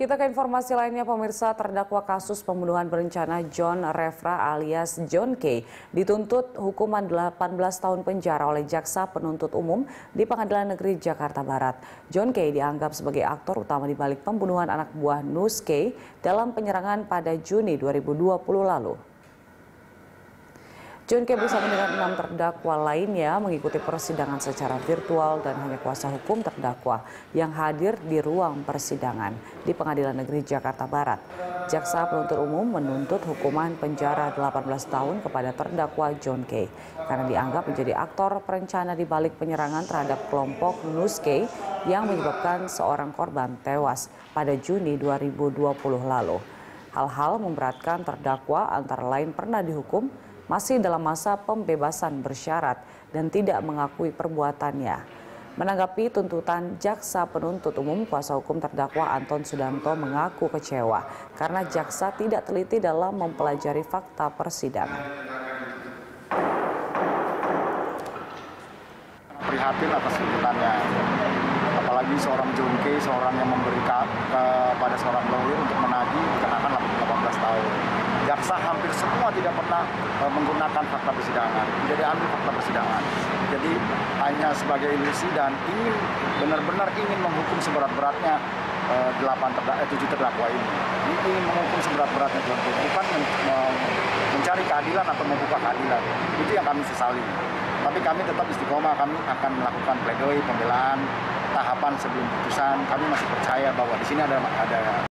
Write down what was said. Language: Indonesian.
Kita ke informasi lainnya, pemirsa terdakwa kasus pembunuhan berencana John Refra alias John K. dituntut hukuman 18 tahun penjara oleh Jaksa Penuntut Umum di Pengadilan Negeri Jakarta Barat. John K. dianggap sebagai aktor utama di balik pembunuhan anak buah Nus K. dalam penyerangan pada Juni 2020 lalu. John K. bersama dengan enam terdakwa lainnya mengikuti persidangan secara virtual dan hanya kuasa hukum terdakwa yang hadir di ruang persidangan di Pengadilan Negeri Jakarta Barat. Jaksa penuntut umum menuntut hukuman penjara 18 tahun kepada terdakwa John K. karena dianggap menjadi aktor perencana di balik penyerangan terhadap kelompok Nus K yang menyebabkan seorang korban tewas pada Juni 2020 lalu. Hal-hal memberatkan terdakwa antara lain pernah dihukum masih dalam masa pembebasan bersyarat dan tidak mengakui perbuatannya. Menanggapi tuntutan jaksa penuntut umum, kuasa hukum terdakwa Anton Sudanto mengaku kecewa karena jaksa tidak teliti dalam mempelajari fakta persidangan. Prihatin atas tuntutannya, apalagi seorang Junke, seorang yang memberi kepada seorang lawyer untuk menagih dikenakan 18 tahun jaksa hampir semua tidak pernah uh, menggunakan fakta persidangan, jadi ambil fakta persidangan. Jadi hanya sebagai ilusi dan ingin benar-benar ingin menghukum seberat-beratnya uh, delapan terdakwa, eh, tujuh terdakwa ini. Ini ingin menghukum seberat-beratnya bukan men mencari keadilan atau membuka keadilan. Itu yang kami sesali. Tapi kami tetap istiqomah, kami akan melakukan pledoi, pembelaan, tahapan sebelum putusan. Kami masih percaya bahwa di sini ada ada